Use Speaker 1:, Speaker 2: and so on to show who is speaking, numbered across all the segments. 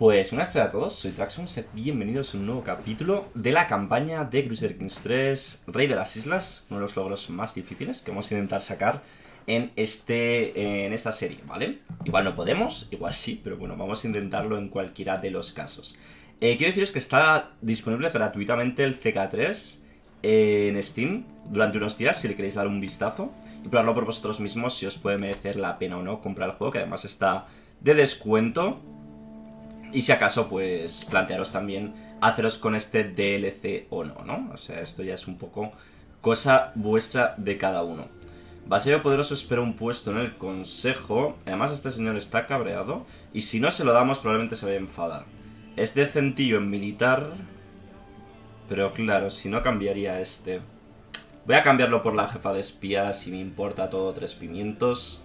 Speaker 1: Pues buenas tardes a todos, soy Traxxon, bienvenidos a un nuevo capítulo de la campaña de Crusader Kings 3 Rey de las Islas, uno de los logros más difíciles que vamos a intentar sacar en, este, en esta serie, ¿vale? Igual no podemos, igual sí, pero bueno, vamos a intentarlo en cualquiera de los casos. Eh, quiero deciros que está disponible gratuitamente el CK3 en Steam durante unos días si le queréis dar un vistazo y probarlo por vosotros mismos si os puede merecer la pena o no comprar el juego, que además está de descuento. Y si acaso, pues plantearos también haceros con este DLC o no, ¿no? O sea, esto ya es un poco cosa vuestra de cada uno. Vasallo Poderoso espera un puesto en el consejo. Además, este señor está cabreado. Y si no se lo damos, probablemente se vaya a enfadar. Es decentillo en militar. Pero claro, si no cambiaría este. Voy a cambiarlo por la jefa de espías si me importa todo tres pimientos.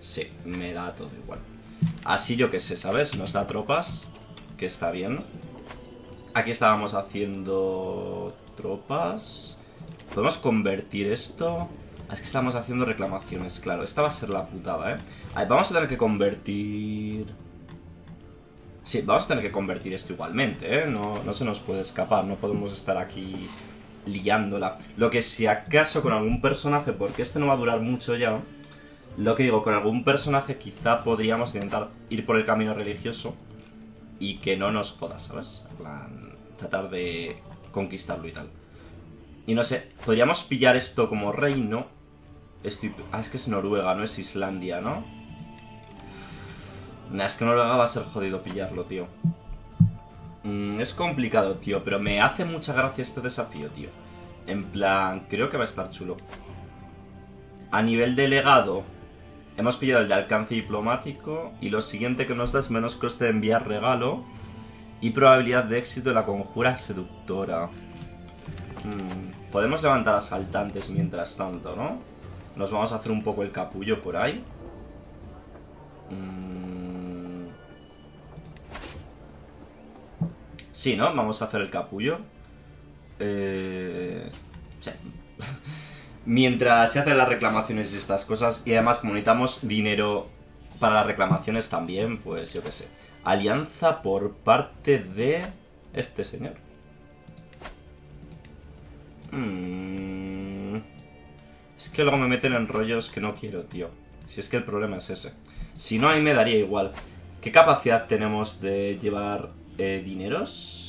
Speaker 1: Sí, me da todo igual. Así yo que sé, ¿sabes? Nos da tropas, que está bien. Aquí estábamos haciendo tropas. Podemos convertir esto... Es que estamos haciendo reclamaciones, claro. Esta va a ser la putada, ¿eh? vamos a tener que convertir... Sí, vamos a tener que convertir esto igualmente, ¿eh? No, no se nos puede escapar, no podemos estar aquí liándola. Lo que si acaso con algún personaje, porque este no va a durar mucho ya, lo que digo, con algún personaje quizá podríamos intentar ir por el camino religioso y que no nos joda, ¿sabes? En plan, tratar de conquistarlo y tal. Y no sé, podríamos pillar esto como reino. Estoy... Ah, es que es Noruega, no es Islandia, ¿no? Nah, es que Noruega va a ser jodido pillarlo, tío. Mm, es complicado, tío, pero me hace mucha gracia este desafío, tío. En plan, creo que va a estar chulo. A nivel de legado, hemos pillado el de alcance diplomático. Y lo siguiente que nos da es menos coste de enviar regalo. Y probabilidad de éxito de la conjura seductora. Mm, podemos levantar asaltantes mientras tanto, ¿no? Nos vamos a hacer un poco el capullo por ahí. Mm, Sí, ¿no? Vamos a hacer el capullo. Eh... Mientras se hacen las reclamaciones y estas cosas, y además como necesitamos dinero para las reclamaciones también, pues yo qué sé. Alianza por parte de este señor. Mm. Es que luego me meten en rollos que no quiero, tío. Si es que el problema es ese. Si no, a mí me daría igual. ¿Qué capacidad tenemos de llevar eh, dineros.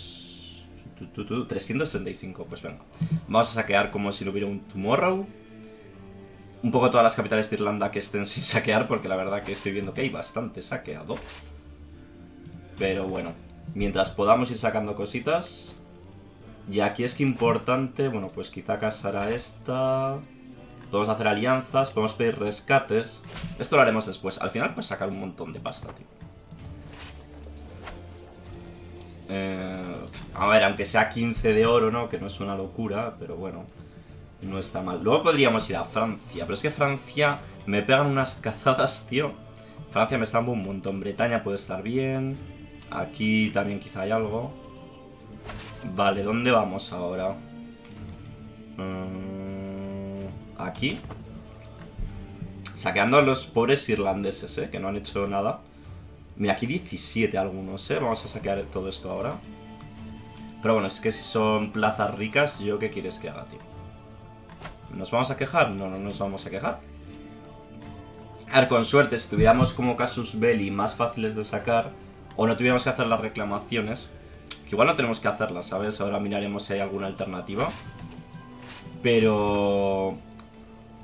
Speaker 1: 335, pues venga. Vamos a saquear como si no hubiera un Tomorrow. Un poco todas las capitales de Irlanda que estén sin saquear, porque la verdad que estoy viendo que hay bastante saqueado. Pero bueno, mientras podamos ir sacando cositas. Y aquí es que importante, bueno, pues quizá casar a esta... Podemos hacer alianzas, podemos pedir rescates. Esto lo haremos después. Al final, pues sacar un montón de pasta, tío. Eh, a ver, aunque sea 15 de oro, ¿no? Que no es una locura, pero bueno, no está mal. Luego podríamos ir a Francia, pero es que Francia me pegan unas cazadas, tío. Francia me estampa un montón. Bretaña puede estar bien. Aquí también quizá hay algo. Vale, ¿dónde vamos ahora? Mm, aquí. Saqueando a los pobres irlandeses, ¿eh? Que no han hecho nada. Mira, aquí 17 algunos, ¿eh? Vamos a saquear todo esto ahora. Pero bueno, es que si son plazas ricas, ¿yo qué quieres que haga, tío? ¿Nos vamos a quejar? No, no nos vamos a quejar. A ver, con suerte, si tuviéramos como casus belli más fáciles de sacar, o no tuviéramos que hacer las reclamaciones, que igual no tenemos que hacerlas, ¿sabes? Ahora miraremos si hay alguna alternativa. Pero...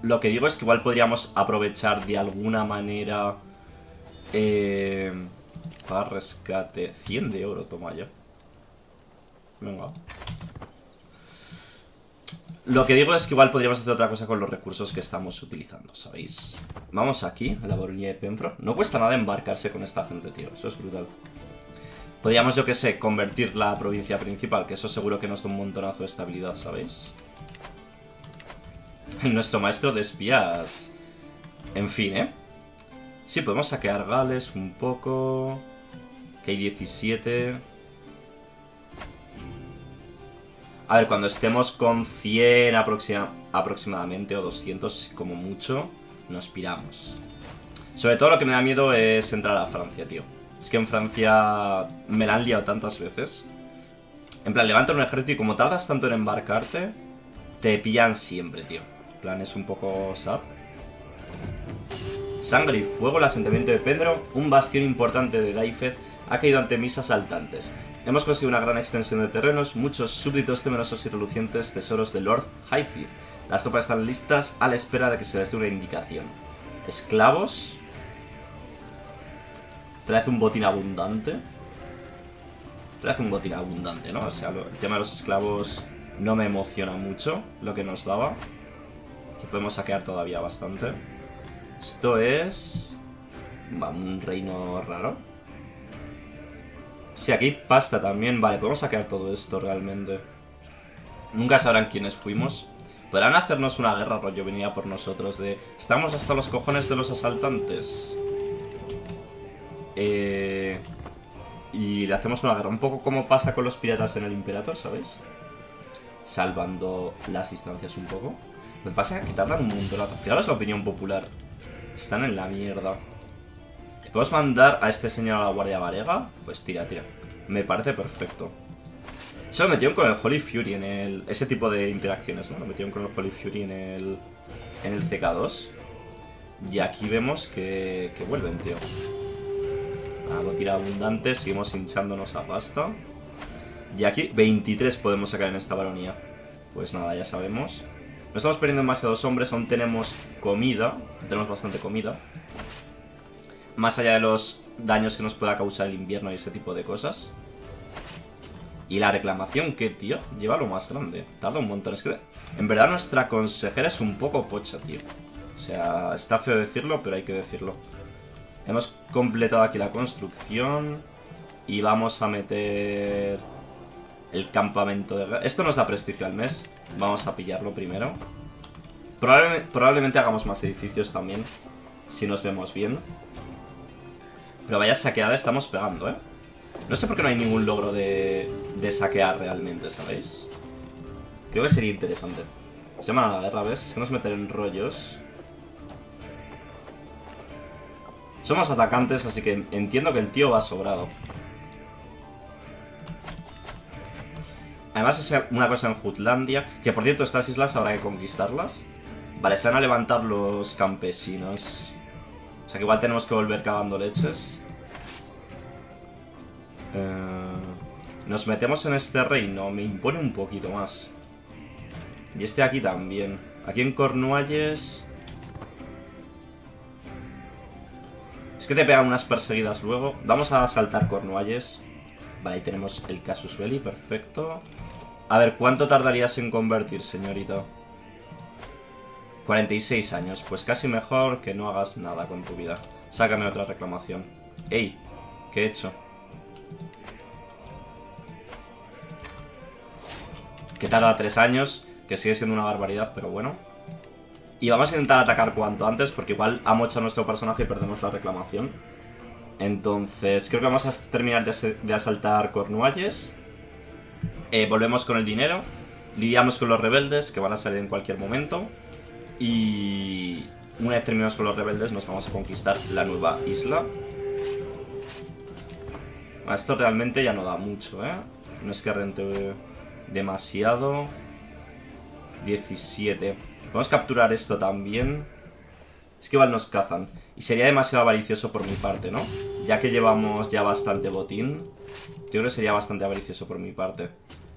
Speaker 1: Lo que digo es que igual podríamos aprovechar de alguna manera eh, para rescate. 100 de oro, toma ya. Venga. Lo que digo es que igual podríamos hacer otra cosa con los recursos que estamos utilizando, ¿sabéis? Vamos aquí, a la boronía de Penfro. No cuesta nada embarcarse con esta gente, tío. Eso es brutal. Podríamos, yo que sé, convertir la provincia principal, que eso seguro que nos da un montonazo de estabilidad, ¿sabéis? Nuestro maestro de espías. En fin, ¿eh? Sí, podemos saquear Gales un poco. Que hay 17. A ver, cuando estemos con 100 aproximadamente o 200 como mucho, nos piramos. Sobre todo lo que me da miedo es entrar a Francia, tío. Es que en Francia me la han liado tantas veces. En plan, levantan un ejército y como tardas tanto en embarcarte, te pillan siempre, tío. En plan, es un poco sad. Sangre y fuego, el asentamiento de Pedro, un bastión importante de Daifed, ha caído ante mis asaltantes. Hemos conseguido una gran extensión de terrenos, muchos súbditos temerosos y relucientes tesoros de Lord Highfield. Las tropas están listas a la espera de que se les dé una indicación. Esclavos. Trae un botín abundante. Trae un botín abundante, ¿no? O sea, el tema de los esclavos no me emociona mucho lo que nos daba. Que podemos saquear todavía bastante. Esto es... un reino raro. Sí, aquí pasta también. Vale, podemos saquear todo esto realmente. Nunca sabrán quiénes fuimos. Podrán hacernos una guerra, rollo, venía por nosotros de... Estamos hasta los cojones de los asaltantes. Eh... Y le hacemos una guerra. Un poco como pasa con los piratas en el Imperator, ¿sabéis? Salvando las distancias un poco. Me pasa que tardan un montón. Fijaros la opinión popular. Están en la mierda. ¿Podemos mandar a este señor a la Guardia Varega? Pues tira, tira. Me parece perfecto. Se lo metieron con el Holy Fury en el... Ese tipo de interacciones, ¿no? Lo metieron con el Holy Fury en el... En el CK2. Y aquí vemos que, que vuelven, tío. Algo tira abundante, seguimos hinchándonos a pasta. Y aquí 23 podemos sacar en esta baronía. Pues nada, ya sabemos. No estamos perdiendo demasiados hombres, aún tenemos comida. Tenemos bastante comida. Más allá de los daños que nos pueda causar el invierno y ese tipo de cosas. Y la reclamación, que tío, lleva lo más grande. Tarda un montón. Es que en verdad nuestra consejera es un poco pocha, tío. O sea, está feo decirlo, pero hay que decirlo. Hemos completado aquí la construcción. Y vamos a meter el campamento de... Esto nos da prestigio al mes. Vamos a pillarlo primero. Probablemente, hagamos más edificios también. Si nos vemos bien. Pero vaya saqueada estamos pegando, ¿eh? No sé por qué no hay ningún logro de, saquear realmente, ¿sabéis? Creo que sería interesante. Se llama a la guerra, ¿ves? Es que nos meten en rollos. Somos atacantes, así que entiendo que el tío va sobrado. Además es una cosa en Jutlandia, que por cierto estas islas habrá que conquistarlas. Vale, se van a levantar los campesinos. O sea que igual tenemos que volver cagando leches. Eh, nos metemos en este reino, me impone un poquito más. Y este aquí también. Aquí en Cornualles... Es que te pegan unas perseguidas luego. Vamos a saltar Cornualles. Vale, ahí tenemos el Casus Belli, perfecto. A ver, ¿cuánto tardarías en convertir, señorita? 46 años, pues casi mejor que no hagas nada con tu vida. Sácame otra reclamación. ¡Ey! ¿Qué he hecho? Que tarda 3 años, que sigue siendo una barbaridad, pero bueno. Y vamos a intentar atacar cuanto antes, porque igual ha mochado a nuestro personaje y perdemos la reclamación. Entonces, creo que vamos a terminar de, asaltar Cornualles. Eh, volvemos con el dinero. Lidiamos con los rebeldes, que van a salir en cualquier momento. Y una vez terminamos con los rebeldes, nos vamos a conquistar la nueva isla. Esto realmente ya no da mucho, ¿eh? No es que rente demasiado. 17. Vamos a capturar esto también. Es que nos cazan. Y sería demasiado avaricioso por mi parte, ¿no? Ya que llevamos ya bastante botín. Yo creo que sería bastante avaricioso por mi parte.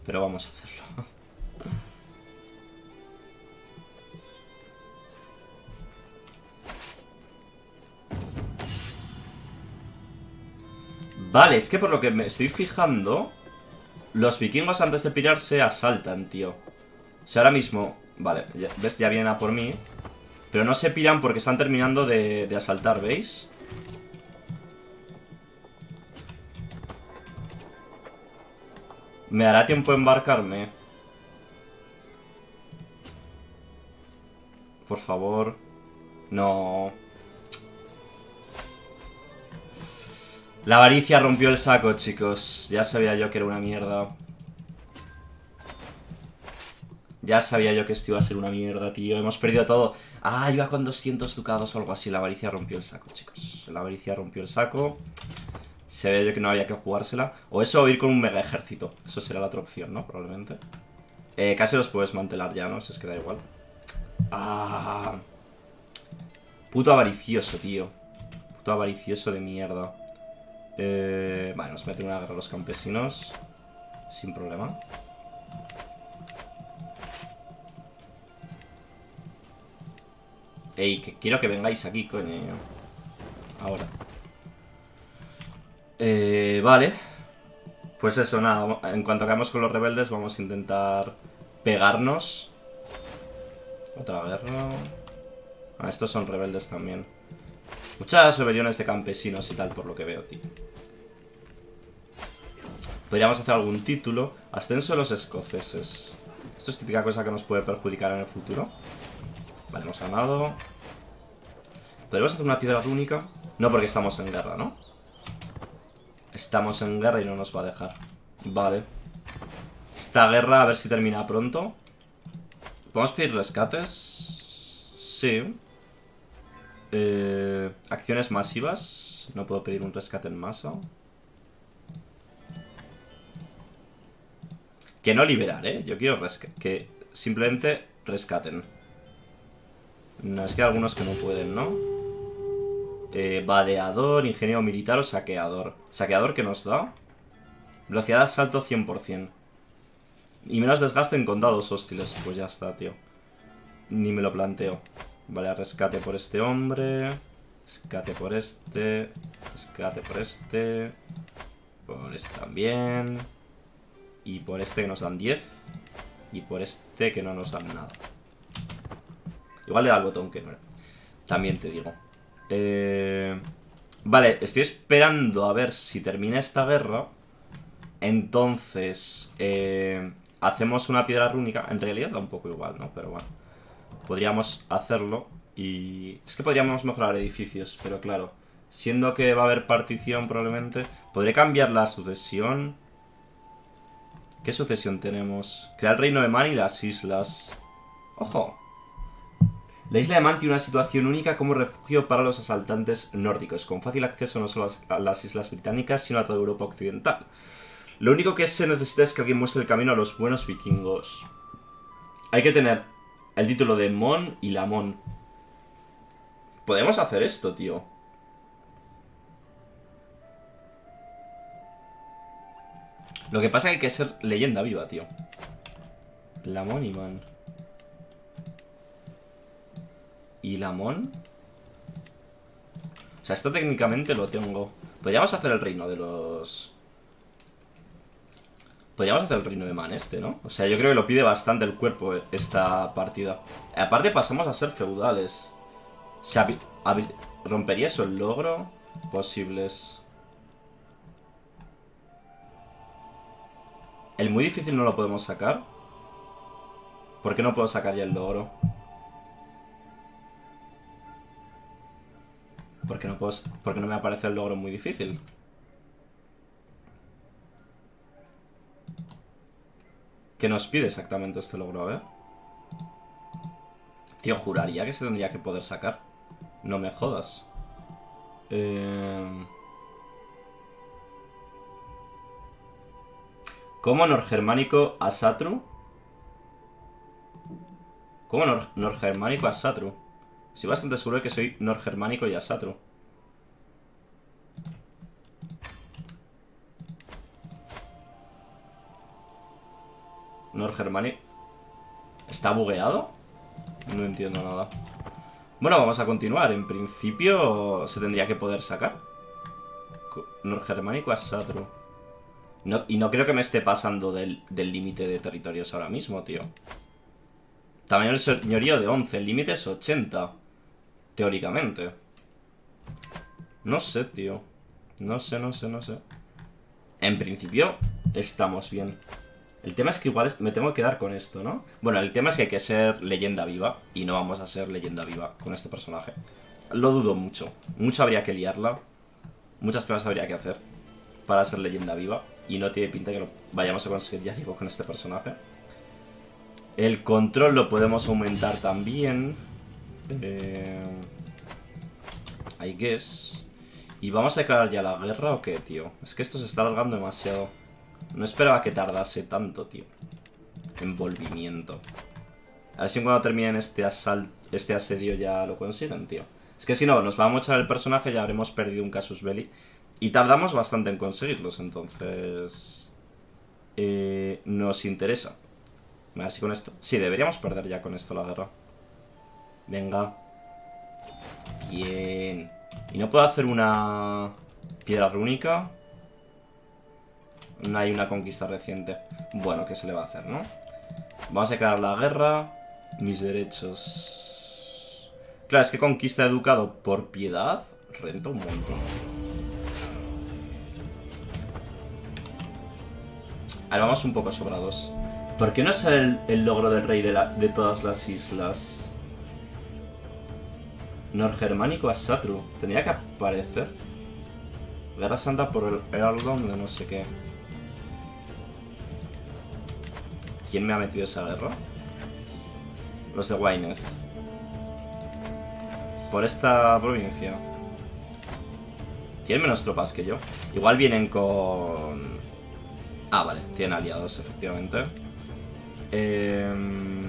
Speaker 1: Pero vamos a hacerlo. Vale, es que por lo que me estoy fijando, los vikingos antes de pirarse asaltan, tío. O sea, ahora mismo Vale, ves, ya vienen a por mí. Pero no se piran porque están terminando de, asaltar, ¿veis? ¿Me dará tiempo embarcarme? Por favor. No. La avaricia rompió el saco, chicos. Ya sabía yo que era una mierda. Ya sabía yo que esto iba a ser una mierda, tío. Hemos perdido todo. Ah, iba con 200 ducados o algo así. La avaricia rompió el saco, chicos. La avaricia rompió el saco. Se ve que no había que jugársela. O eso o ir con un mega ejército. Eso será la otra opción, ¿no? Probablemente. Eh, casi los puedes mantelar ya, ¿no? Si es que da igual. Ah. Puto avaricioso, tío. Puto avaricioso de mierda. Eh, vale, nos meten una guerra a los campesinos. Sin problema. Ey, que quiero que vengáis aquí, coño. Ahora. Eh, vale. Pues eso, nada. En cuanto acabemos con los rebeldes, vamos a intentar pegarnos. Otra guerra. Ah, estos son rebeldes también. Muchas rebeliones de campesinos y tal, por lo que veo, tío. Podríamos hacer algún título. Ascenso de los escoceses. Esto es típica cosa que nos puede perjudicar en el futuro. Vale, hemos ganado. ¿Podemos hacer una piedra rúnica? No, porque estamos en guerra, ¿no? Estamos en guerra y no nos va a dejar. Vale. Esta guerra, a ver si termina pronto. ¿Podemos pedir rescates? Sí. Eh, acciones masivas. No puedo pedir un rescate en masa. Que no liberar, ¿eh? Yo quiero que simplemente rescaten. No, es que hay algunos que no pueden, ¿no? Eh, vadeador, ingeniero militar o saqueador. ¿Saqueador que nos da? Velocidad de asalto 100%. Y menos desgaste en condados hostiles. Pues ya está, tío. Ni me lo planteo. Vale, rescate por este hombre. Rescate por este. Rescate por este. Por este también. Y por este que nos dan 10. Y por este que no nos dan nada. Igual le da el botón que no. También te digo. Eh, vale, estoy esperando a ver si termina esta guerra. Entonces, eh, hacemos una piedra rúnica. En realidad da un poco igual, ¿no? Pero bueno, podríamos hacerlo. Y es que podríamos mejorar edificios, pero claro, siendo que va a haber partición probablemente, podré cambiar la sucesión. ¿Qué sucesión tenemos? Crear el reino de Man y las islas. Ojo, la isla de Man tiene una situación única como refugio para los asaltantes nórdicos, con fácil acceso no solo a las islas británicas, sino a toda Europa occidental. Lo único que se necesita es que alguien muestre el camino a los buenos vikingos. Hay que tener el título de Mon y Lamon. Podemos hacer esto, tío. Lo que pasa es que hay que ser leyenda viva, tío. Lamon y Man. ¿Y Lamón? O sea, esto técnicamente lo tengo. Podríamos hacer el reino de los... Podríamos hacer el reino de Man este, ¿no? O sea, yo creo que lo pide bastante el cuerpo esta partida. Aparte pasamos a ser feudales. ¿Se ¿Rompería eso el logro? Posibles. El muy difícil no lo podemos sacar. ¿Por qué no puedo sacar ya el logro? Porque no, puedo, porque no me aparece el logro muy difícil. ¿Qué nos pide exactamente este logro? A ver. Tío, juraría que se tendría que poder sacar. No me jodas. Eh... ¿Cómo norgermánico a Satru? ¿Cómo nor norgermánico a Satru? Estoy bastante seguro de que soy norgermánico y asatru. Norgermánico. ¿Está bugueado? No entiendo nada. Bueno, vamos a continuar. En principio se tendría que poder sacar. Norgermánico Asatru. No, y no creo que me esté pasando del límite de territorios ahora mismo, tío. Tamaño del señorío de 11. El límite es 80. Teóricamente. No sé, tío. No sé, no sé, no sé. En principio, estamos bien. El tema es que igual me tengo que quedar con esto, ¿no? Bueno, el tema es que hay que ser leyenda viva. Y no vamos a ser leyenda viva con este personaje. Lo dudo mucho. Mucho habría que liarla. Muchas cosas habría que hacer para ser leyenda viva. Y no tiene pinta que lo vayamos a conseguir ya digo con este personaje. El control lo podemos aumentar también. Eh, I guess. ¿Y vamos a declarar ya la guerra o qué, tío? Es que esto se está alargando demasiado. No esperaba que tardase tanto, tío. Envolvimiento. A ver si cuando terminen este asalto, este asedio ya lo consiguen, tío. Es que si no, nos vamos a echar el personaje ya habremos perdido un Casus Belli. Y tardamos bastante en conseguirlos, entonces... Eh, nos interesa. A ver si con esto... Sí, deberíamos perder ya con esto la guerra. Venga. Bien. ¿Y no puedo hacer una piedra rúnica? No hay una conquista reciente. Bueno, ¿qué se le va a hacer, no? Vamos a declarar la guerra. Mis derechos... Claro, es que conquista educado por piedad renta un montón. Ahora vamos un poco sobrados. ¿Por qué no sale el, logro del rey de, la- de todas las islas? Norgermánico a Satru. Tendría que aparecer. Guerra Santa por el Earldom de no sé qué. ¿Quién me ha metido esa guerra? Los de Wyneth. Por esta provincia. Tienen menos tropas que yo. Igual vienen con... Ah, vale. Tienen aliados, efectivamente. Em,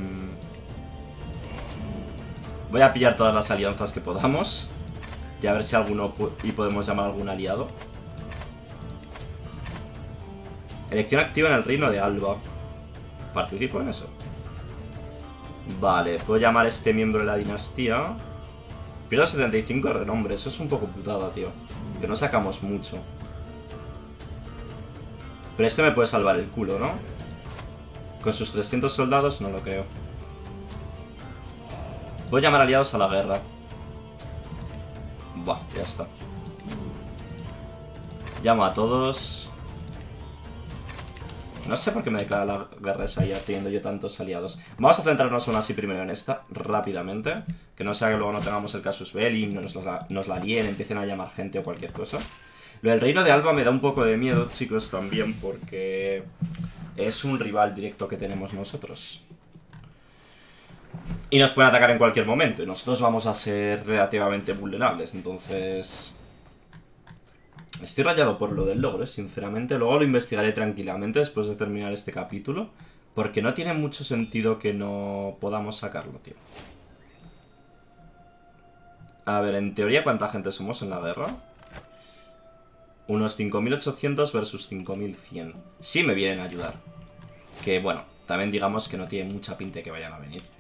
Speaker 1: Voy a pillar todas las alianzas que podamos. Y a ver si alguno y podemos llamar a algún aliado. Elección activa en el reino de Alba. ¿Participo en eso? Vale, puedo llamar a este miembro de la dinastía. Pierdo 75 de renombre, eso es un poco putada, tío. Que no sacamos mucho. Pero este me puede salvar el culo, ¿no? Con sus 300 soldados no lo creo. Voy a llamar aliados a la guerra. Buah, ya está. Llamo a todos. No sé por qué me declara la guerra esa ya teniendo yo tantos aliados. Vamos a centrarnos aún así primero en esta, rápidamente. Que no sea que luego no tengamos el casus belli, no nos la, nos la líen, empiecen a llamar gente o cualquier cosa. Lo del reino de Alba me da un poco de miedo, chicos, también, porque es un rival directo que tenemos nosotros. Y nos pueden atacar en cualquier momento, y nosotros vamos a ser relativamente vulnerables, entonces... Estoy rayado por lo del logro, eh, sinceramente. Luego lo investigaré tranquilamente después de terminar este capítulo. Porque no tiene mucho sentido que no podamos sacarlo, tío. A ver, en teoría, ¿cuánta gente somos en la guerra? Unos 5.800 versus 5.100. Sí me vienen a ayudar. Que, bueno, también digamos que no tiene mucha pinta que vayan a venir.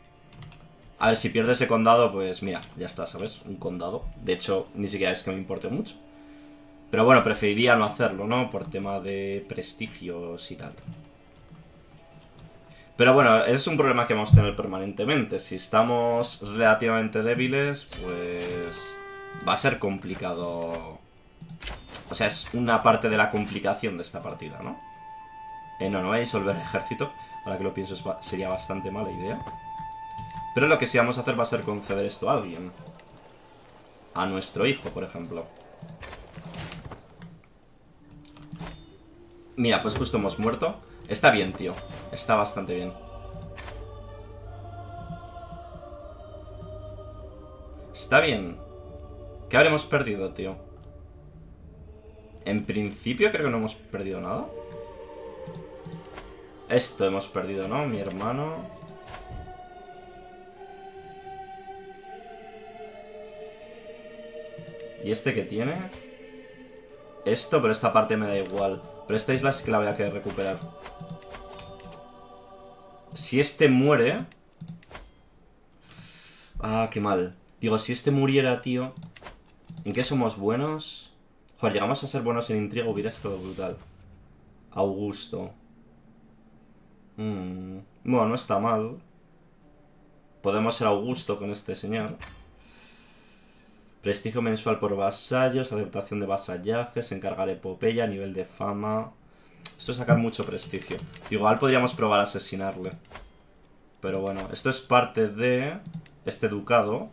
Speaker 1: A ver, si pierde ese condado, pues mira, ya está, ¿sabes? Un condado. De hecho, ni siquiera es que me importe mucho. Pero bueno, preferiría no hacerlo, ¿no? Por tema de prestigios y tal. Pero bueno, ese es un problema que vamos a tener permanentemente. Si estamos relativamente débiles, pues va a ser complicado. O sea, es una parte de la complicación de esta partida, ¿no? Eh, no, no voy a disolver el ejército. Ahora que lo pienso, sería bastante mala idea. Pero lo que sí vamos a hacer va a ser conceder esto a alguien. A nuestro hijo, por ejemplo. Mira, pues justo hemos muerto. Está bien, tío. Está bastante bien. Está bien. ¿Qué habremos perdido, tío? En principio creo que no hemos perdido nada. Esto hemos perdido, ¿no? Mi hermano. ¿Y este que tiene? Esto, pero esta parte me da igual. Pero esta isla sí que la voy a querer recuperar. Si este muere... Ah, qué mal. Digo, si este muriera, tío... ¿En qué somos buenos? Joder, llegamos a ser buenos en intriga, hubiera estado brutal. Augusto. Mm, Bueno, no está mal. Podemos ser Augusto con este señor. Prestigio mensual por vasallos, aceptación de vasallajes, encargar epopeya, nivel de fama. Esto es sacar mucho prestigio. Igual podríamos probar a asesinarle. Pero bueno, esto es parte de este ducado.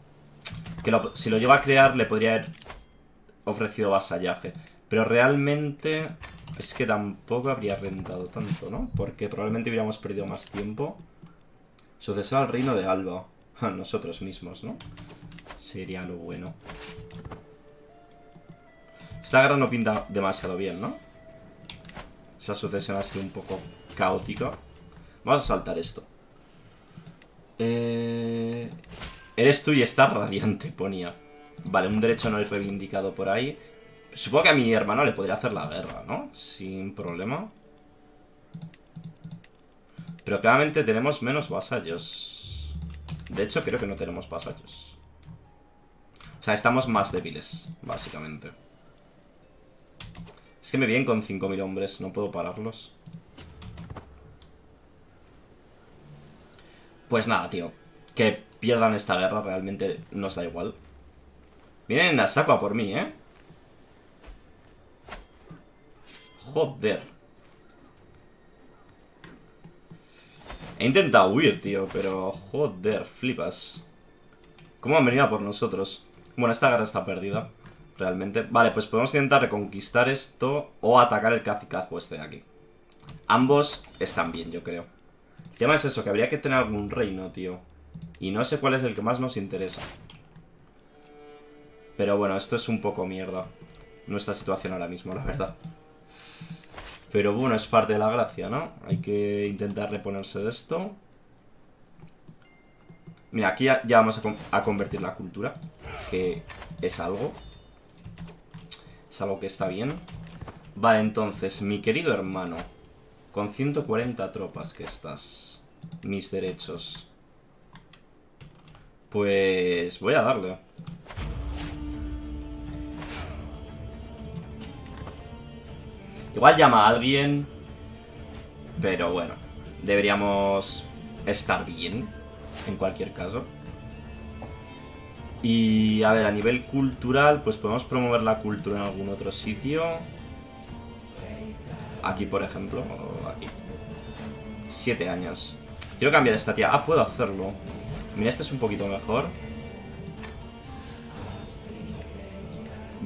Speaker 1: Que si lo llego a crear le podría haber ofrecido vasallaje. Pero realmente es que tampoco habría rentado tanto, ¿no? Porque probablemente hubiéramos perdido más tiempo. Sucesor al reino de Alba. Nosotros mismos, ¿no? Sería lo bueno. Esta guerra no pinta demasiado bien, ¿no? Esa sucesión ha sido un poco caótica. Vamos a saltar esto. Eh... Eres tú y estás radiante, ponía. Vale, un derecho no reivindicado por ahí. Supongo que a mi hermano le podría hacer la guerra, ¿no? Sin problema. Pero claramente tenemos menos vasallos. De hecho, creo que no tenemos vasallos. O sea, estamos más débiles, básicamente. Es que me vienen con 5.000 hombres, no puedo pararlos. Pues nada, tío. Que pierdan esta guerra realmente nos da igual. Vienen a saco a por mí, ¿eh? Joder. He intentado huir, tío, pero joder, flipas. ¿Cómo han venido a por nosotros? Bueno, esta guerra está perdida, realmente. Vale, pues podemos intentar reconquistar esto o atacar el Kazikazgo este de aquí. Ambos están bien, yo creo. El tema es eso, que habría que tener algún reino, tío. Y no sé cuál es el que más nos interesa. Pero bueno, esto es un poco mierda. Nuestra situación ahora mismo, la verdad. Pero bueno, es parte de la gracia, ¿no? Hay que intentar reponerse de esto. Mira, aquí ya, vamos a, convertir la cultura. Que es algo. Es algo que está bien. Vale, entonces, mi querido hermano. Con 140 tropas que estás. Mis derechos. Pues voy a darle. Igual llama a alguien. Pero bueno. Deberíamos estar bien. En cualquier caso. Y a ver, a nivel cultural, pues podemos promover la cultura en algún otro sitio. Aquí, por ejemplo. O aquí. Siete años. Quiero cambiar esta tía. Ah, puedo hacerlo. Mira, este es un poquito mejor.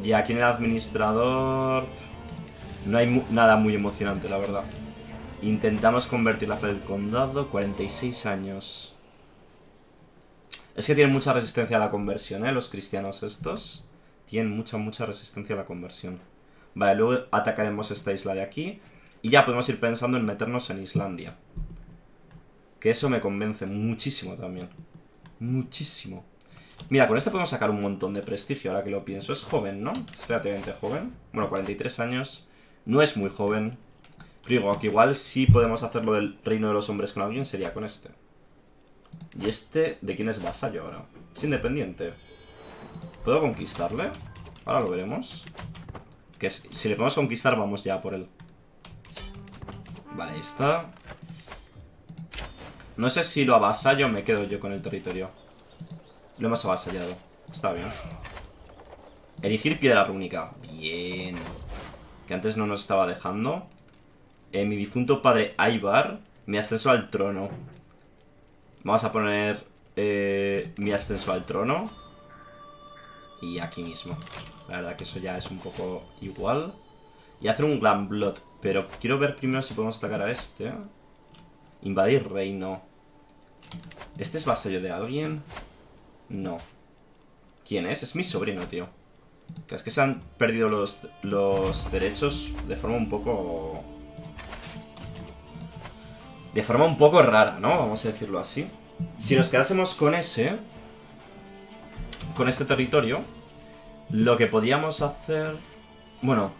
Speaker 1: Y aquí en el administrador... No hay nada muy emocionante, la verdad. Intentamos convertir la fe del condado. 46 años. Es que tienen mucha resistencia a la conversión, ¿eh? Los cristianos estos. Tienen mucha, mucha resistencia a la conversión. Vale, luego atacaremos esta isla de aquí. Y ya podemos ir pensando en meternos en Islandia. Que eso me convence muchísimo también. Muchísimo. Mira, con este podemos sacar un montón de prestigio, ahora que lo pienso. Es joven, ¿no? Es relativamente joven. Bueno, 43 años. No es muy joven. Pero que igual si podemos hacerlo del reino de los hombres con alguien, sería con este. ¿Y este de quién es vasallo ahora? Es independiente. ¿Puedo conquistarle? Ahora lo veremos. Que si le podemos conquistar, vamos ya por él. Vale, ahí está. No sé si lo avasallo o me quedo yo con el territorio. Lo hemos avasallado. Está bien. Elegir piedra rúnica. Bien que antes no nos estaba dejando. Eh, mi difunto padre Aibar, mi ascenso al trono. Vamos a poner eh, mi ascenso al trono. Y aquí mismo. La verdad que eso ya es un poco igual. Y hacer un Blood. Pero quiero ver primero si podemos atacar a este. Invadir reino. ¿Este es vasallo de alguien? No. ¿Quién es? Es mi sobrino, tío. Es que se han perdido los, los derechos de forma un poco... De forma un poco rara, ¿no? Vamos a decirlo así. Si nos quedásemos con ese... Con este territorio... Lo que podíamos hacer... Bueno,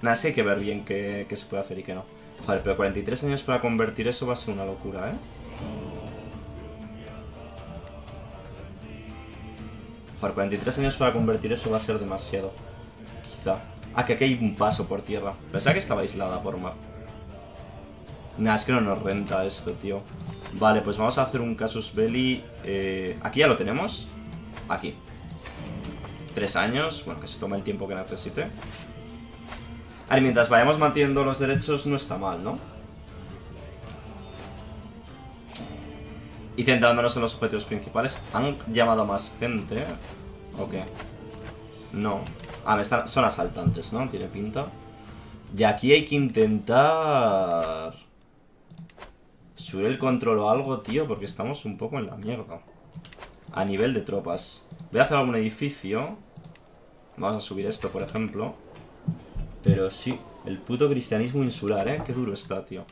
Speaker 1: nada, sí hay que ver bien qué, se puede hacer y qué no. Vale, pero 43 años para convertir eso va a ser una locura, ¿eh? Por 43 años para convertir eso va a ser demasiado. Quizá. Ah, que aquí hay un paso por tierra. Pensaba que estaba aislada por mar. Nah, es que no nos renta esto, tío. Vale, pues vamos a hacer un casus belli. Eh, aquí ya lo tenemos. Aquí. Tres años. Bueno, que se tome el tiempo que necesite. A ver, mientras vayamos manteniendo los derechos no está mal, ¿no? Y centrándonos en los objetivos principales, ¿han llamado a más gente? ¿O qué? No. Ah, están, son asaltantes, ¿no? Tiene pinta. Y aquí hay que intentar... Subir el control o algo, tío, porque estamos un poco en la mierda. A nivel de tropas. Voy a hacer algún edificio. Vamos a subir esto, por ejemplo. Pero sí, el puto cristianismo insular, ¿eh? Qué duro está, tío.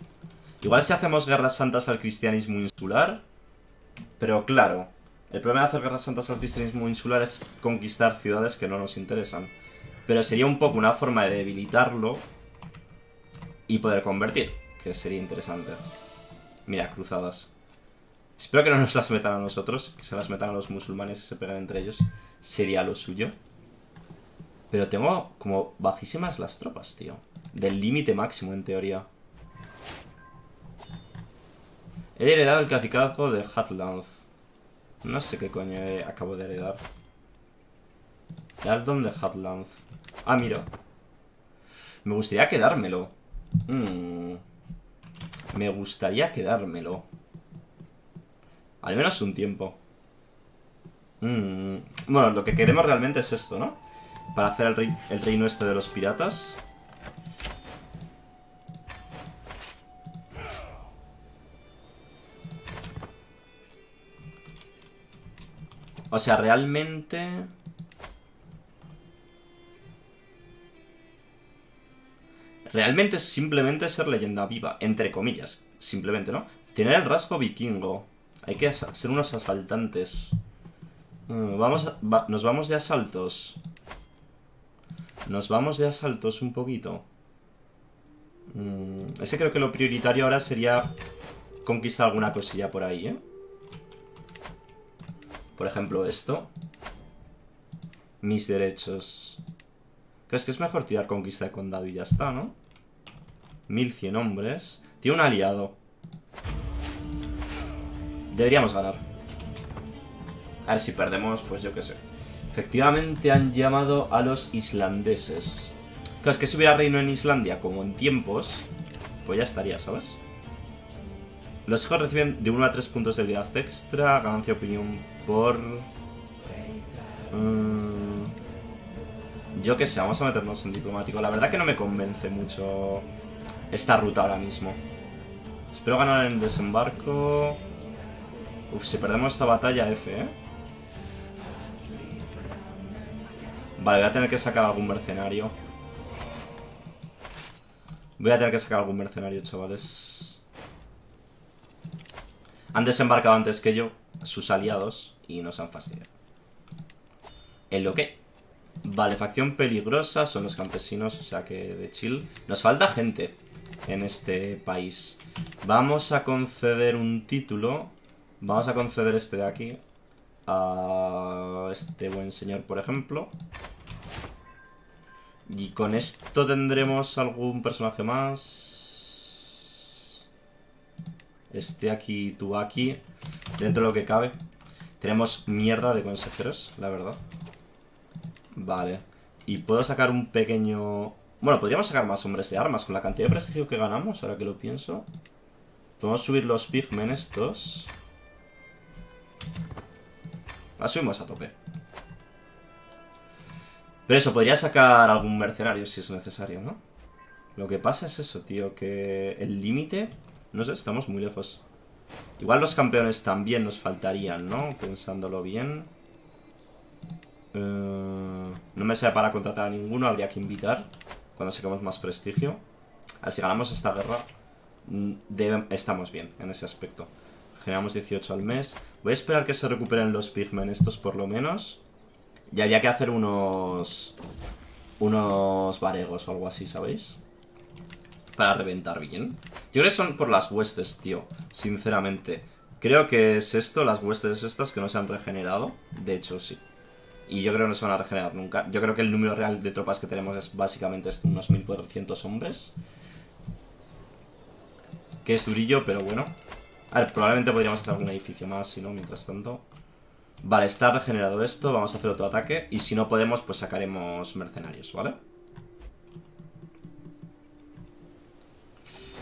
Speaker 1: Igual si hacemos guerras santas al cristianismo insular... Pero claro, el problema de hacer guerras santas al cristianismo insular es conquistar ciudades que no nos interesan. Pero sería un poco una forma de debilitarlo y poder convertir, que sería interesante. Mira, cruzadas. Espero que no nos las metan a nosotros, que se las metan a los musulmanes y se peguen entre ellos. Sería lo suyo. Pero tengo como bajísimas las tropas, tío. Del límite máximo, en teoría. He heredado el cacicazgo de Hatland. No sé qué coño acabo de heredar. Aldon de Hatland. Ah, mira. Me gustaría quedármelo. Mm. Me gustaría quedármelo. Al menos un tiempo. Mm. Bueno, lo que queremos realmente es esto, ¿no? Para hacer el, el reino este de los piratas. O sea, realmente... Realmente es simplemente ser leyenda viva, entre comillas. Simplemente, ¿no? Tener el rasgo vikingo. Hay que ser unos asaltantes. Mm, vamos nos vamos de asaltos. Nos vamos de asaltos un poquito. Mm, ese creo que lo prioritario ahora sería conquistar alguna cosilla por ahí, ¿eh? Por ejemplo, esto. Mis derechos. ¿Crees que es mejor tirar conquista de condado y ya está, no? 1100 hombres. Tiene un aliado. Deberíamos ganar. A ver si perdemos, pues yo qué sé. Efectivamente han llamado a los islandeses. Claro, es que si hubiera reino en Islandia como en tiempos, pues ya estaría, ¿sabes? Los hijos reciben de 1 a 3 puntos de vida extra, ganancia de opinión por... Mm, yo qué sé, vamos a meternos en diplomático. La verdad que no me convence mucho esta ruta ahora mismo. Espero ganar el desembarco. Uf, si perdemos esta batalla, F, ¿eh? Vale, voy a tener que sacar algún mercenario. Voy a tener que sacar algún mercenario, chavales. Han desembarcado antes que yo, sus aliados, y nos han fastidiado. En lo que... Vale, facción peligrosa son los campesinos, o sea que de chill. Nos falta gente en este país. Vamos a conceder un título. Vamos a conceder este de aquí. A este buen señor, por ejemplo. Y con esto tendremos algún personaje más. Este aquí, tú aquí. Dentro de lo que cabe. Tenemos mierda de consejeros, la verdad. Vale. Y puedo sacar un pequeño... Bueno, podríamos sacar más hombres de armas con la cantidad de prestigio que ganamos, ahora que lo pienso. Podemos subir los pigmen estos. La subimos a tope. Pero eso, podría sacar algún mercenario si es necesario, ¿no? Lo que pasa es eso, tío, que el límite... No sé, estamos muy lejos. Igual los campeones también nos faltarían, ¿no? Pensándolo bien. Eh, no me sea para contratar a ninguno, habría que invitar cuando saquemos más prestigio. A ver, si ganamos esta guerra, mm, estamos bien en ese aspecto. Generamos 18 al mes. Voy a esperar que se recuperen los pigmen estos por lo menos. Y habría que hacer unos... Unos varegos o algo así, ¿sabéis? Para reventar bien. Yo creo que son por las huestes, tío. Sinceramente. Creo que es esto, las huestes estas que no se han regenerado. De hecho, sí. Y yo creo que no se van a regenerar nunca. Yo creo que el número real de tropas que tenemos es básicamente unos 1400 hombres. Que es durillo, pero bueno. A ver, probablemente podríamos hacer algún edificio más, si no, mientras tanto. Vale, está regenerado esto, vamos a hacer otro ataque. Y si no podemos, pues sacaremos mercenarios, ¿vale?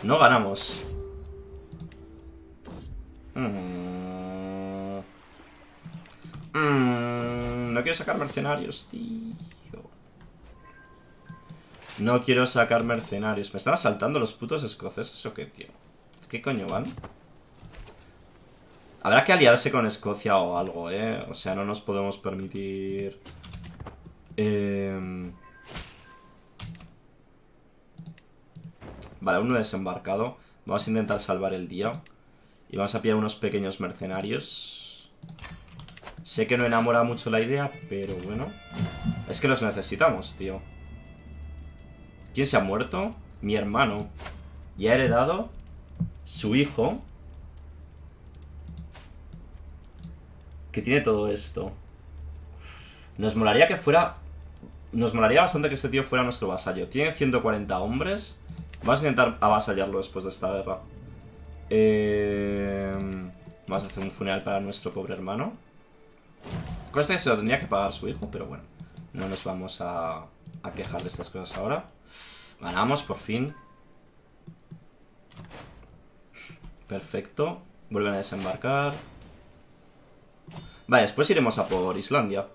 Speaker 1: No ganamos. Mm. Mm, no quiero sacar mercenarios, tío. No quiero sacar mercenarios. ¿Me están asaltando los putos escoceses o qué, tío? ¿Qué coño van? Habrá que aliarse con Escocia o algo, ¿eh? O sea, no nos podemos permitir... Eh... Vale, aún no he desembarcado. Vamos a intentar salvar el día. Y vamos a pillar unos pequeños mercenarios. Sé que no enamora mucho la idea, pero bueno. Es que los necesitamos, tío. ¿Quién se ha muerto? Mi hermano. Y ha heredado su hijo. Que tiene todo esto. Nos molaría que fuera... Nos molaría bastante que este tío fuera nuestro vasallo. Tiene 140 hombres. Vamos a intentar avasallarlo después de esta guerra. Eh... Vamos a hacer un funeral para nuestro pobre hermano. Cosa que se lo tendría que pagar su hijo, pero bueno. No nos vamos a, a quejar de estas cosas ahora. Ganamos, por fin. Perfecto. Vuelven a desembarcar. Vale, después iremos a por Islandia.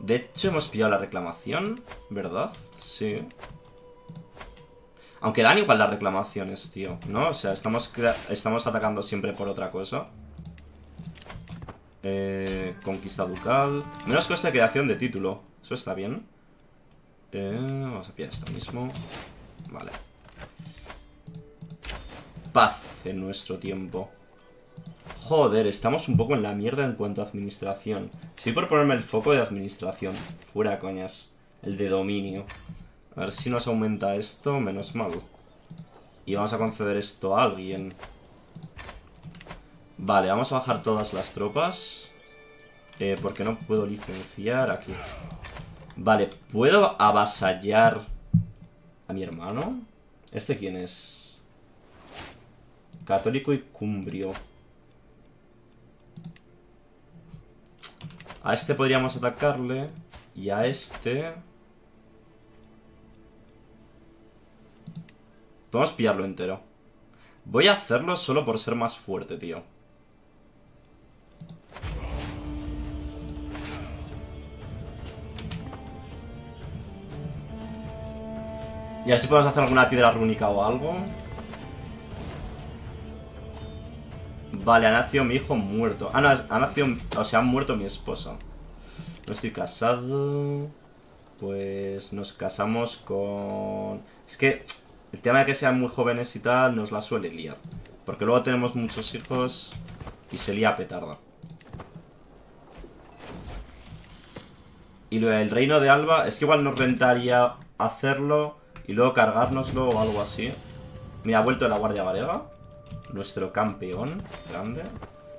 Speaker 1: De hecho, hemos pillado la reclamación, ¿verdad? Sí. Aunque dan igual las reclamaciones, tío, ¿no? O sea, estamos, estamos atacando siempre por otra cosa. Eh, conquista ducal. Menos coste de creación de título. Eso está bien. Eh, vamos a pillar esto mismo. Vale. Paz en nuestro tiempo. Joder, estamos un poco en la mierda en cuanto a administración. Sí por ponerme el foco de administración. Fuera, coñas. El de dominio. A ver si nos aumenta esto, menos mal. Y vamos a conceder esto a alguien. Vale, vamos a bajar todas las tropas. Eh, porque no puedo licenciar aquí. Vale, ¿puedo avasallar a mi hermano? ¿Este quién es? Católico y cumbrio. A este podríamos atacarle. Y a este... Podemos pillarlo entero. Voy a hacerlo solo por ser más fuerte, tío. Y a ver si podemos hacer alguna piedra rúnica o algo. Vale, ha nacido mi hijo muerto. Ah, no, ha nacido... O sea, ha muerto mi esposa. No estoy casado... Pues nos casamos con... Es que el tema de que sean muy jóvenes y tal nos la suele liar. Porque luego tenemos muchos hijos y se lía petarda. Y lo del reino de Alba, es que igual nos rentaría hacerlo y luego cargárnoslo o algo así. Mira, ha vuelto la Guardia Varega. Nuestro campeón grande.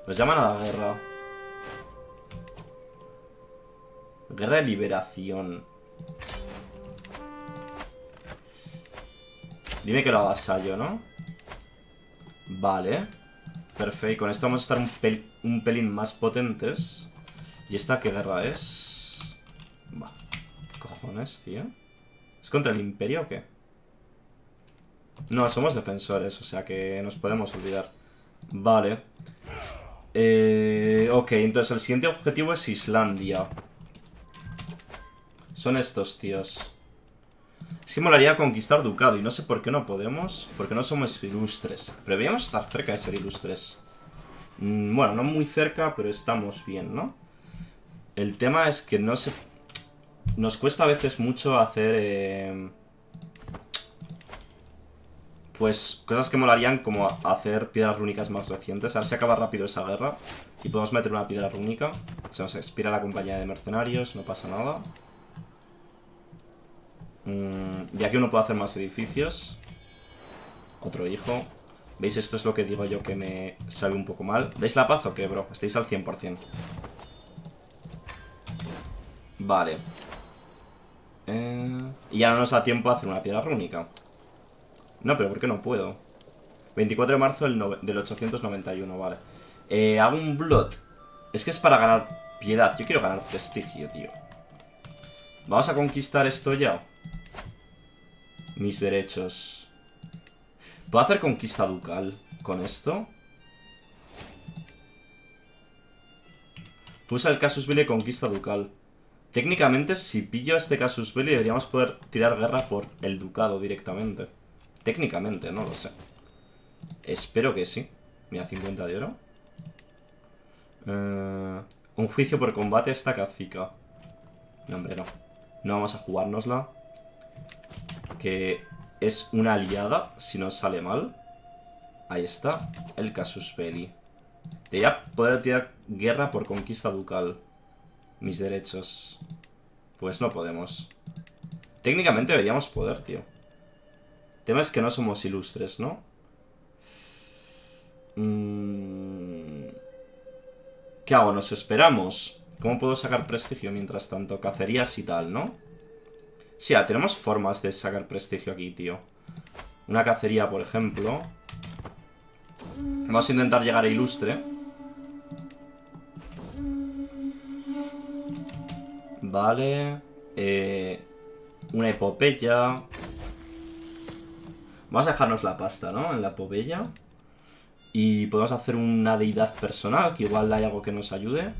Speaker 1: Nos llaman a la guerra. Guerra de liberación. Dime que lo avasallo, ¿no? Vale. Perfecto. Con esto vamos a estar un, pelín más potentes. ¿Y esta qué guerra es? Va. Cojones, tío. ¿Es contra el imperio o qué? No, somos defensores, o sea que nos podemos olvidar. Vale. Eh, ok, entonces el siguiente objetivo es Islandia. Son estos tíos. Sí molaría conquistar ducado y no sé por qué no podemos. Porque no somos ilustres. Pero deberíamos estar cerca de ser ilustres. Mm, bueno, no muy cerca, pero estamos bien, ¿no? El tema es que no se... Nos cuesta a veces mucho hacer... Eh, pues cosas que molarían como hacer piedras rúnicas más recientes. A ver si acaba rápido esa guerra. Y podemos meter una piedra rúnica. Se nos expira la compañía de mercenarios, no pasa nada. Mm, y aquí uno puede hacer más edificios. Otro hijo. ¿Veis? Esto es lo que digo yo que me sale un poco mal. ¿Veis la paz o qué, bro? Estáis al 100%. Vale. Eh, y ya no nos da tiempo a hacer una piedra rúnica. No, pero ¿por qué no puedo? 24 de marzo del, 891, vale. Eh, hago un Blood. Es que es para ganar piedad. Yo quiero ganar prestigio, tío. Vamos a conquistar esto ya. Mis derechos. ¿Puedo hacer conquista ducal con esto? Puse el Casus Belli conquista ducal. Técnicamente, si pillo este Casus Belli, deberíamos poder tirar guerra por el ducado directamente. Técnicamente, no lo sé. Espero que sí. Mira, 50 de oro. Eh, un juicio por combate a esta cacica. No, hombre, no. No vamos a jugárnosla. Que es una aliada, si no sale mal. Ahí está, el Casus Belli. Debería poder tirar guerra por conquista ducal. Mis derechos. Pues no podemos. Técnicamente deberíamos poder, tío. El tema es que no somos ilustres, ¿no? Mm. ¿Qué hago? ¿Nos esperamos? ¿Cómo puedo sacar prestigio mientras tanto? Cacerías y tal, ¿no? Sí, tenemos formas de sacar prestigio aquí, tío. Una cacería, por ejemplo. Vamos a intentar llegar a ilustre. Vale. Eh, una epopeya. Vamos a dejarnos la pasta, ¿no? En la epopeya. Y podemos hacer una deidad personal, que igual hay algo que nos ayude.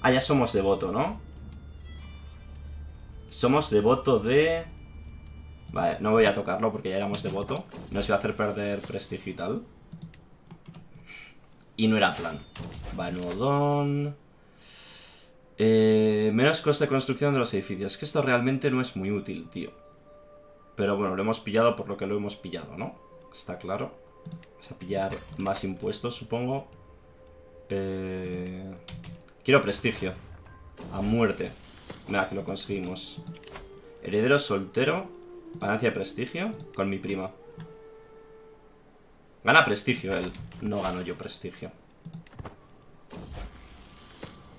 Speaker 1: Ah, ya somos devoto, ¿no? Somos devoto de... Vale, no voy a tocarlo porque ya éramos devoto. Nos iba a hacer perder prestigio y tal. Y no era plan. Vanodón... Eh, menos coste de construcción de los edificios. Es que esto realmente no es muy útil, tío. Pero bueno, lo hemos pillado por lo que lo hemos pillado, ¿no? Está claro. Vamos a pillar más impuestos, supongo. Eh... Quiero prestigio. A muerte. Mira, que lo conseguimos. Heredero soltero. Ganancia de prestigio. Con mi prima. Gana prestigio él. No gano yo prestigio.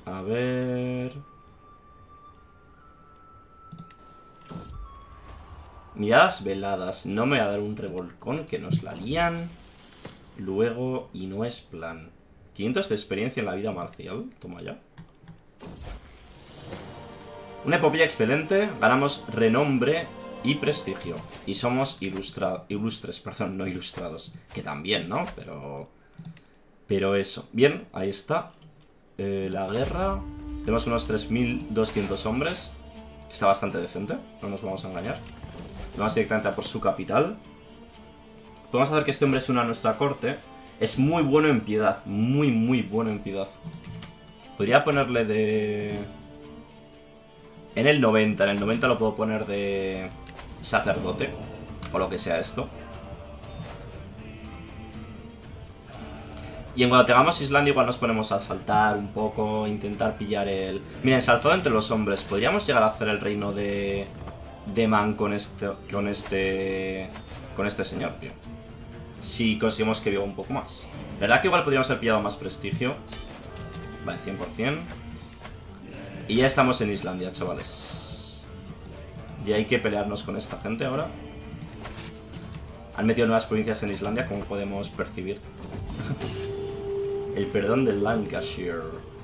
Speaker 1: A ver... Miradas veladas. No me va a dar un revolcón que nos la lían. Luego, y no es plan. 500 de experiencia en la vida marcial. Toma ya. Una epopeya excelente. Ganamos renombre y prestigio. Y somos ilustres, perdón, no ilustrados. Que también, ¿no? Pero... Pero eso. Bien, ahí está. Eh, la guerra. Tenemos unos 3.200 hombres. Está bastante decente, no nos vamos a engañar. Vamos directamente a por su capital. Podemos hacer que este hombre se una a nuestra corte. Es muy bueno en piedad. Muy, muy bueno en piedad. Podría ponerle de... En el 90. En el 90 lo puedo poner de sacerdote. O lo que sea esto. Y en cuanto tengamos Islandia igual nos ponemos a saltar un poco, intentar pillar el... Miren, ensalzado entre los hombres. Podríamos llegar a hacer el reino de... De Man con este... Con este... Con este señor, tío si conseguimos que viva un poco más. ¿Verdad que igual podríamos haber pillado más prestigio? Vale, 100%. Y ya estamos en Islandia, chavales. Y hay que pelearnos con esta gente ahora. Han metido nuevas provincias en Islandia, como podemos percibir. El perdón del Lancashire.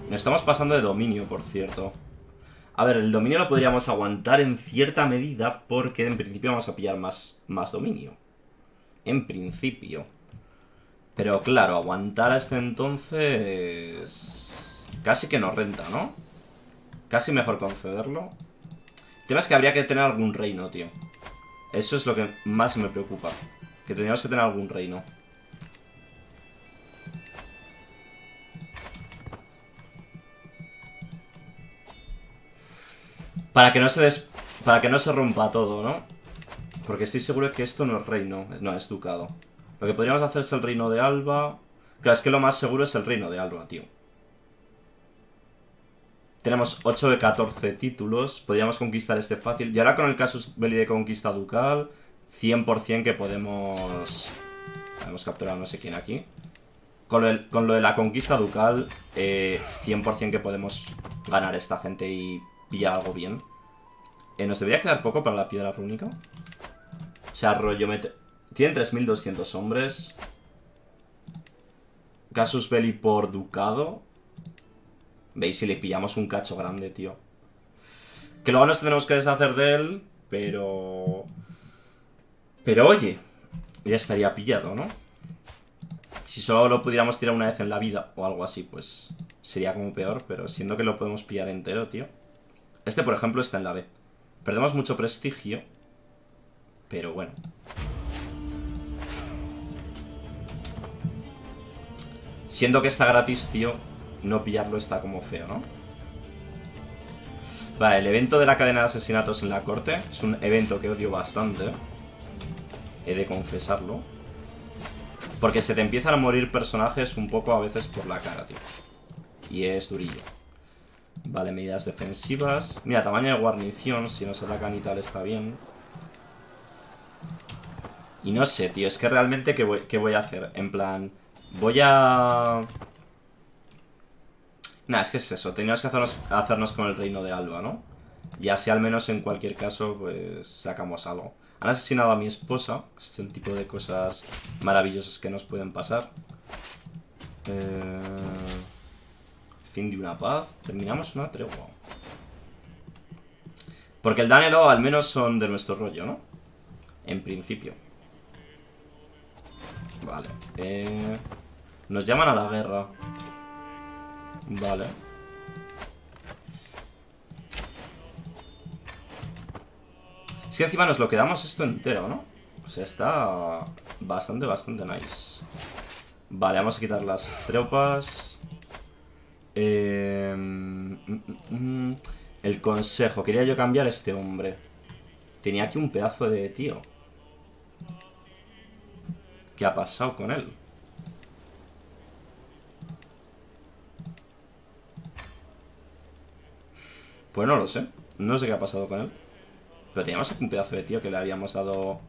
Speaker 1: Nos estamos pasando de dominio, por cierto. A ver, el dominio lo podríamos aguantar en cierta medida porque en principio vamos a pillar más, más dominio en principio. Pero claro, aguantar a este entonces... Casi que nos renta, ¿no? Casi mejor concederlo. El tema es que habría que tener algún reino, tío. Eso es lo que más me preocupa. Que tendríamos que tener algún reino. Para que no se des... Para que no se rompa todo, ¿no? Porque estoy seguro que esto no es reino, no, es ducado. Lo que podríamos hacer es el reino de Alba. Claro, es que lo más seguro es el reino de Alba, tío. Tenemos 8 de 14 títulos. Podríamos conquistar este fácil. Y ahora con el casus belli de conquista ducal, 100% que podemos... Hemos capturado no sé quién aquí. Con lo, de, la conquista ducal, 100% eh, que podemos ganar esta gente y pillar algo bien. Eh, ¿Nos debería quedar poco para la piedra rúnica? O sea, rollo mete... Tienen 3.200 hombres. Casus Belli por ducado. Veis si le pillamos un cacho grande, tío. Que luego nos tendremos que deshacer de él, pero... Pero oye, ya estaría pillado, ¿no? Si solo lo pudiéramos tirar una vez en la vida o algo así, pues sería como peor, pero siendo que lo podemos pillar entero, tío. Este, por ejemplo, está en la B. Perdemos mucho prestigio, pero bueno. Siendo que está gratis, tío, no pillarlo está como feo, ¿no? Vale, el evento de la cadena de asesinatos en la corte es un evento que odio bastante. He de confesarlo. Porque se te empiezan a morir personajes un poco a veces por la cara, tío. Y es durillo. Vale, medidas defensivas. Mira, tamaño de guarnición, si no se la y tal está bien. Y no sé, tío, es que realmente ¿qué voy, qué voy a hacer? En plan, voy a... Nah, es que es eso, teníamos que hacernos, hacernos con el reino de Alba, ¿no? Y así al menos en cualquier caso, pues sacamos algo. Han asesinado a mi esposa, es el tipo de cosas maravillosas que nos pueden pasar. Eh, fin de una paz. Terminamos una tregua. Porque el Danelo al menos son de nuestro rollo, ¿no? En principio. Vale. Eh, nos llaman a la guerra. Vale. Si encima nos lo quedamos esto entero, ¿no? O sea, está bastante, bastante nice. Vale, vamos a quitar las tropas. Eh, mm, mm, mm. el consejo. Quería yo cambiar a este hombre. Tenía aquí un pedazo de tío. ¿Qué ha pasado con él? Pues no lo sé. No sé qué ha pasado con él. Pero teníamos aquí un pedazo de tío que le habíamos dado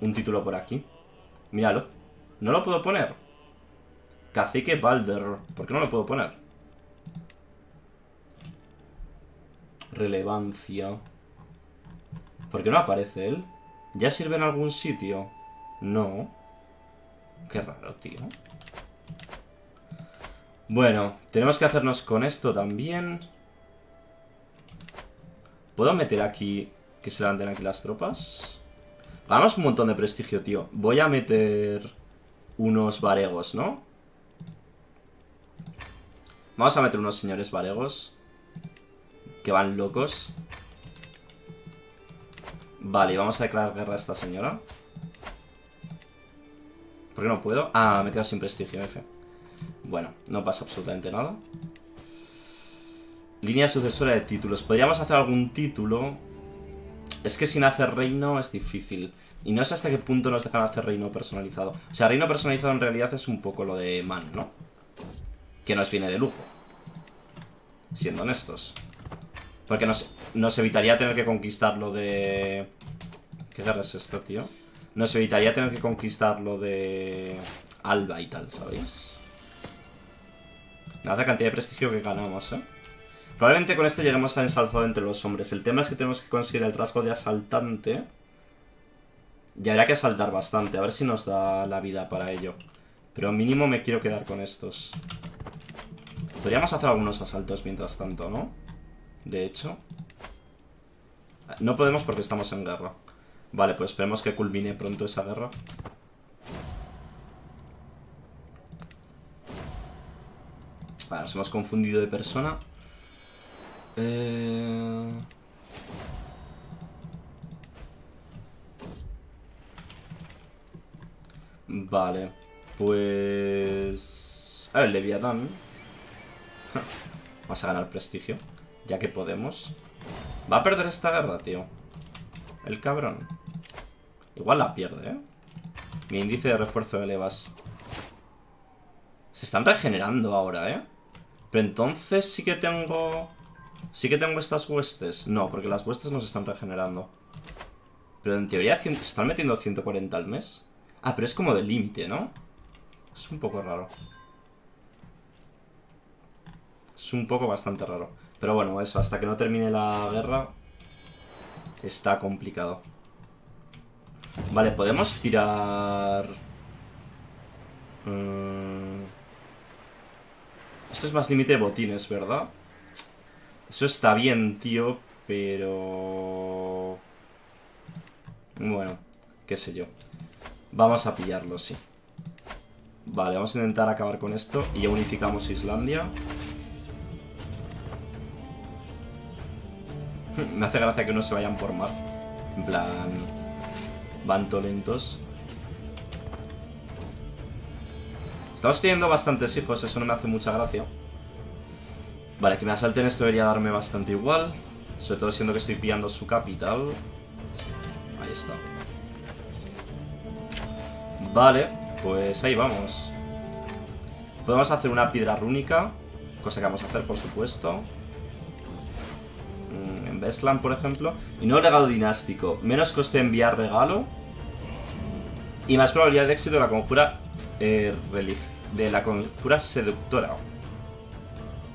Speaker 1: un título por aquí. Míralo. ¿No lo puedo poner? Cacique Balder. ¿Por qué no lo puedo poner? Relevancia. ¿Por qué no aparece él? ¿Ya sirve en algún sitio? No. Qué raro, tío. Bueno, tenemos que hacernos con esto también. ¿Puedo meter aquí que se levanten aquí las tropas? Ganamos un montón de prestigio, tío. Voy a meter unos varegos, ¿no? Vamos a meter unos señores varegos. Que van locos. Vale, vamos a declarar guerra a esta señora. ¿Por qué no puedo? Ah, me quedo sin prestigio, F. Bueno, no pasa absolutamente nada. Línea sucesora de títulos. Podríamos hacer algún título. Es que sin hacer reino es difícil. Y no sé hasta qué punto nos dejan hacer reino personalizado. O sea, reino personalizado en realidad es un poco lo de Man, ¿no? Que nos viene de lujo. Siendo honestos. Porque nos, nos evitaría tener que conquistar lo de... ¿Qué guerra es esto, tío? Nos evitaría tener que conquistar lo de... Alba y tal, ¿sabéis? Nada, cantidad de prestigio que ganamos, ¿eh? Probablemente con esto lleguemos a ensalzado entre los hombres. El tema es que tenemos que conseguir el rasgo de asaltante. Y habría que asaltar bastante, a ver si nos da la vida para ello. Pero mínimo me quiero quedar con estos. Podríamos hacer algunos asaltos mientras tanto, ¿no? De hecho. No podemos porque estamos en guerra. Vale, pues esperemos que culmine pronto esa guerra. Vale, nos hemos confundido de persona. Eh... Vale, pues... A ver, Leviatán. Vamos a ganar prestigio, ya que podemos. Va a perder esta guerra, tío. El cabrón. Igual la pierde, ¿eh? Mi índice de refuerzo de levas. Se están regenerando ahora, ¿eh? Pero entonces sí que tengo... ¿Sí que tengo estas huestes? No, porque las huestes no se están regenerando. Pero en teoría se están metiendo 140 al mes. Ah, pero es como de límite, ¿no? Es un poco raro. Es un poco bastante raro. Pero bueno, eso, hasta que no termine la guerra... Está complicado. Vale, podemos tirar... Mm. Esto es más límite de botines, ¿verdad? Eso está bien, tío, pero... Bueno, qué sé yo. Vamos a pillarlo, sí. Vale, vamos a intentar acabar con esto y ya unificamos Islandia. Me hace gracia que no se vayan por mar. En plan... Van lentos. Estamos teniendo bastantes hijos, eso no me hace mucha gracia. Vale, que me asalten esto debería darme bastante igual. Sobre todo siendo que estoy pillando su capital. Ahí está. Vale, pues ahí vamos. Podemos hacer una piedra rúnica. Cosa que vamos a hacer, por supuesto. Bestland, por ejemplo. Y no regalo dinástico. Menos coste enviar regalo. Y más probabilidad de éxito de la conjura eh, de la conjura seductora.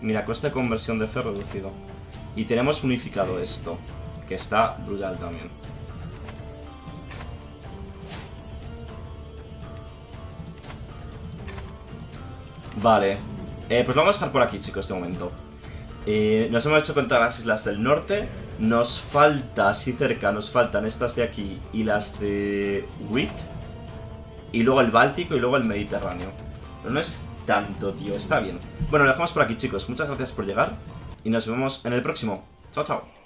Speaker 1: Mira, coste de conversión de fe reducido. Y tenemos unificado esto, que está brutal también. Vale. Eh, pues lo vamos a dejar por aquí, chicos, de momento. Eh, nos hemos hecho con todas las islas del norte. Nos falta, así cerca, nos faltan estas de aquí y las de Witt. Y luego el Báltico y luego el Mediterráneo. Pero no es tanto, tío. Está bien. Bueno, lo dejamos por aquí, chicos. Muchas gracias por llegar. Y nos vemos en el próximo. Chao, chao.